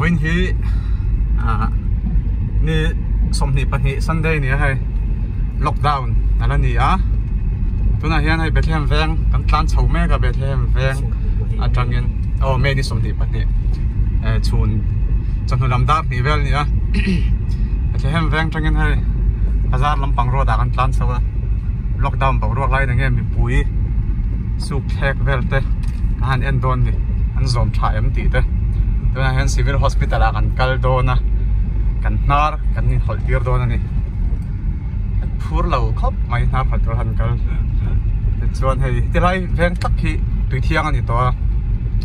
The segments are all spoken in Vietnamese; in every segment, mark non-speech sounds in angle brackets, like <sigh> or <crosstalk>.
vinh hi à ni som ni pan hi sunday ni hai. Lockdown ala ni a. Tuna hian hai bethlehem veng, kan tlan chho me ka bethlehem veng. Atangin oh me ni som ni pan ni. Eh chun chan lam dar ni vel ni a. <coughs> Bethlehem veng tangin hai. Bazar lampang ro da kan tlan chawa lockdown bo ro lai na nge mi pui. Su khek vel te. Han en don ni. An zom tha em ti te tuna hian civil hospital a kan kal do na kan nar kan ni hol tir do na ni phur lo khop mai na phal tor han kal. Chuan hei ti lai veng tak hi tui thiang ani to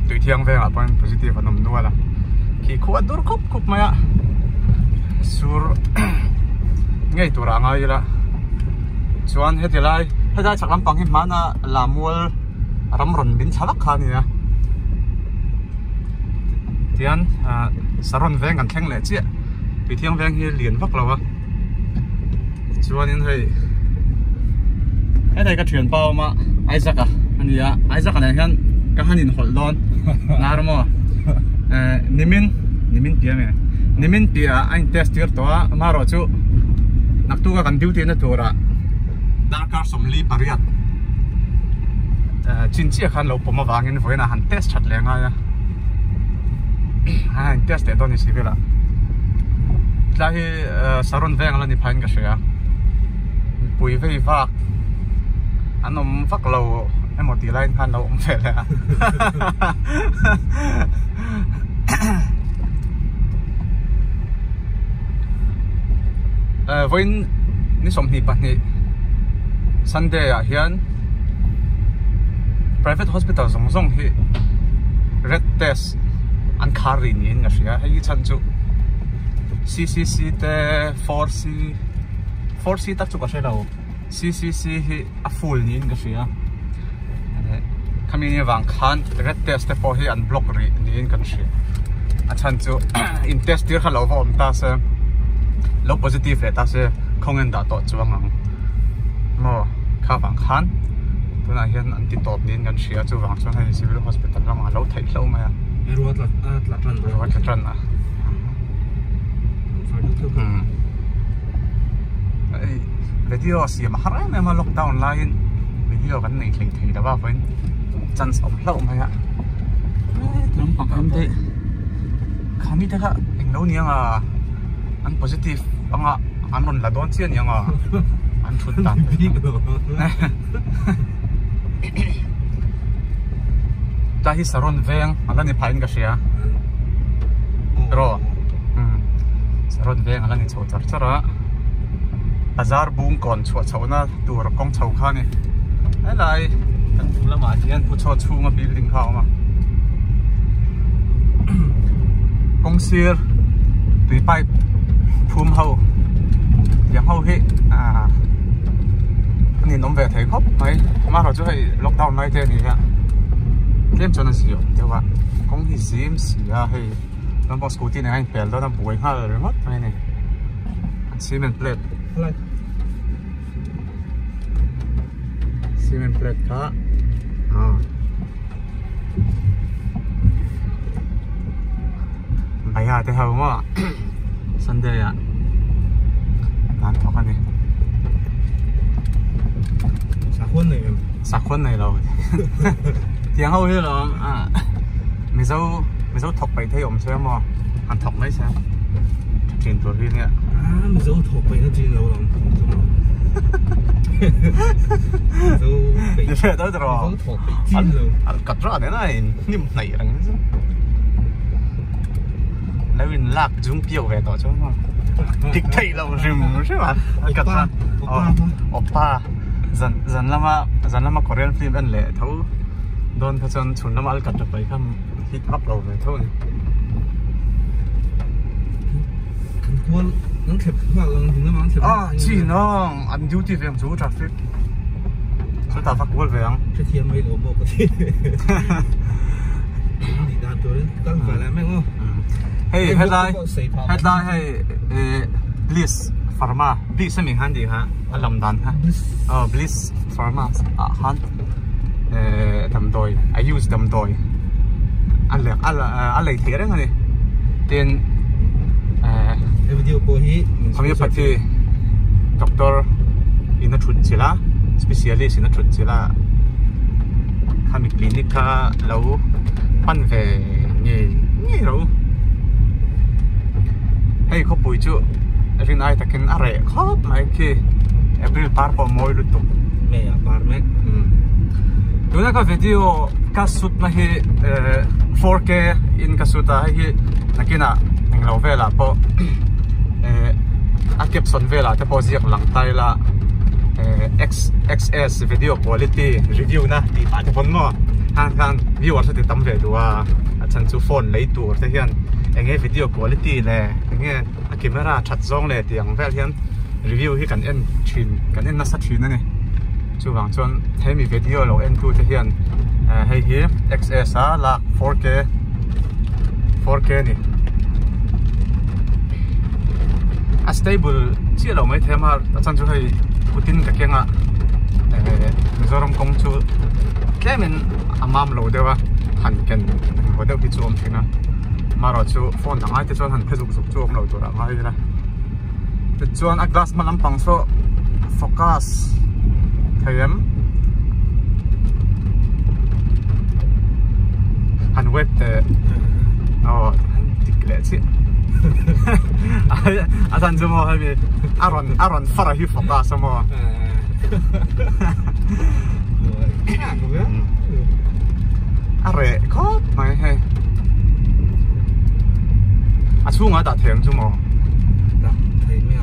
tui thiang veng a point positive anom nuala ki khu dur khop khop maya sur <coughs> ngay tur anga ila chuan he ti lai, he dai chaklam pang hi mana lamul ramron bin chalak kha ni tian saron veng kan thleng le chi tui thiang veng hi lian vak lawa chuan in hei cái này cái truyền bao mà Isaac à? Anh à Isaac này hiện cái hắn in hol don nào mà nimin nimin pia mẹ nimin pia anh test tiệt to mà rồi chú? Nặc tu cái căn duty nó tu ra đã cả sum li pariat. Khăn lâu bấm vàng in với là hắn test chặt lẹ ngay à anh test để đó ni xí về là lại saron veng là đi phanh cái xe à bùi vây vạc anh ông vắt lâu em một tỷ lên han lâu ông về là với ni som hi pan hi Sunday à hiền private hospital zong zong hi. Red test an khari ni nga sia hei chan chu CCC te 4C 4C tak chu ka shelo CCC hi a full ni nga sia kami ni wang khan red test te po hi an block ri ni kan sia a chan chu in test dir khalo vom ta se lo positive le ta se khongen da to chuang ang mo kha wang khan tuna hian an ti top ni kan sia chu wang chuan hai civil hospital lama lo thai hlo ma ya ruột là à là trần rồi. Wa ka tran a phải đúng chưa video siam harai me ma lockdown lain video kan nei thei thei da ba fen chan som hlo ma ya lam pang am te khami ta ka eng lo ni anga an positive. Anga an non la don chian anga an thun tan ta hi saron veng. Ala ni phain ka sia ro. Hmm. Um saron veng ala ni chho char chara azar bung kon. Chua chona tur kong chho kha ni. Ai lai. Kan tu lama hian pu cho chunga building kha ma <clears throat> kong sir. Tui pai phum ho yang ho he. À anh nóng về thấy khóc. Mấy mà rồi chú hay này thế này ạ. Game cho nó sử dụng theo bạn. Cũng thì sim xì à hay nó bỏ scooty này anh bèn đó nó bùi ha rồi mất này. Này cement plate. Lại cement plate cả. À bây giờ thì hầu mà <coughs> Sunday à bán thóc anh đi quân này em sạc khuôn này rồi tiếng hâu như là à mình dâu mình dâu thọc bậy thấy ổng xem mà hắn thọc mấy xem chuyện tuổi huy nè à mình dấu thổ bậy nó chín lâu lắm đó dấu rồi thổ bậy chín lâu anh cắt ra thế này niệm này rằng lấy mình lạc dung kiểu về đó chứ mà thích thấy lâu rìm chứ mà anh cắt ra Oppa, oppa. oppa dần dần lama dần lama Korean film anh lệ thấu. Don thế chân chun lama al cắt được vậy khăm hit up lâu về thôi. Quân nó thiệp vào gần thì nó mang thiệp à chỉ nó anh duty về chú traffic. Chú ta phát quên về anh cái thiệp mấy lỗ bộ cái thiệp <laughs> đi ra tôi các phải là mấy không? Hey Em headline. headline hey eh, pharma. Bliss mình han đi ha alam dan ha. Ờ bliss pharma. À eh đầm đồi I use đầm đồi anh lệ anh anh lệ thiệt đấy này tin eh video po hi homeopathy. doctor ina thut chila specialist ina thut chila khami clinic kha lo pan ve nge nge ro hey ko pui chu rin ai takin are khop mai ki april par po moi lu tu me apartment Tuna ka video kasut na hi 4K in kasuta hi nakina ng lo vela po eh akip son vela te po ziak lang tay la eh X XS video quality review na ti pa te pon mo han han viewer sa ti tam ve duwa at chan chu phone lấy tur te hian anh nghe video quality nè. Anh nghe camera chặt zong nè tiếng vel hiện review hi cần em truyền cần em na sát truyền nè chú vàng wang chuan he mi video lâu em thu thể hiện à, hay hi XS là 4K 4K nè. A stable chi lâu mấy thêm à? har ta chan chu hei putin ka kenga eh mizoram chú. Chu mình amam lo hẳn han hồi đeo deuh chú chu chuyện á maro chu phone thang ai te chuan han facebook zuk chu om lo tur ngai ra te chuan a glass ma lampang so focus thayam han web te oh le chi a san chu mo ha mi aron aron fara hi focus mo are ko mai he a chunga da them chu mo da thấy mẹ.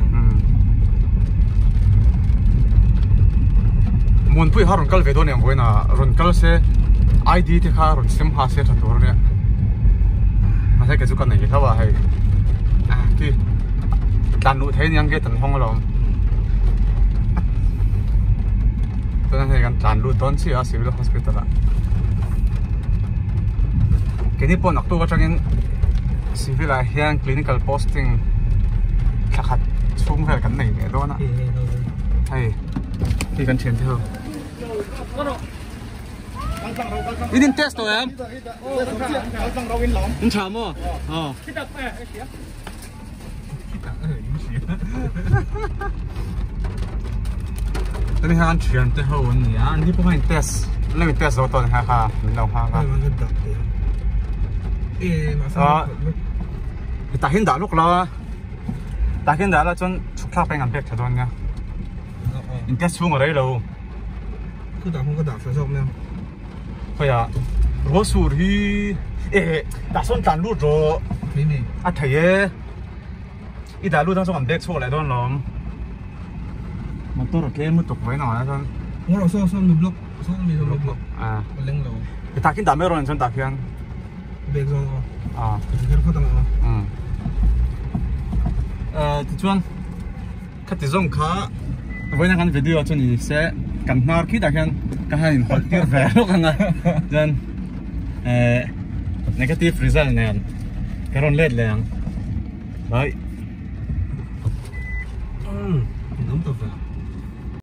Mun pui har ron kal ve do ne boina ron kal se id te kha ron sim ha se tha tur ne ma se ke chu kan nei thawa hai a ki dan nu the nyang ke tan hong lo to na he kan dan lu ton chi a civil hospital a ke ni pon october changin civil a hian clinical posting. Thakhat chung vel kan nei ne do na đâu hay. Thì cần chuyển theo đi đến test rồi em. Anh chào mua ờ. Thế nên anh chuyển tới hậu nhỉ? Anh đi bộ hành test. Lên mình test rồi tuần ha ha mình đâu ha ha Ai ta hiện đã lúc đó ta hiện đã là chân chụp khác bên ngành bếp thật nha mình test xuống ở đây đâu cứ đặc không có đặc phải không em phải à rùa sủi thì ê đã xong tàn lút rồi mấy mẹ à thầy ấy ít đã lúc đang làm đẹp số lại đó lắm mà tôi là cái mất tục với nó đó ngõ đầu sau sau lục lục sau mình lục lục à lên thì ta kiến đảm mấy rồi chân ta kiến bê sau à cái tăng mà ừ ờ thì chuan khát thì giống khá với những cái video cho nên sẽ cảm nào khi ta kiến cái hai hình hoạt tiêu về lúc này then negative result này cái ron led liền đấy ừ đúng tập vậy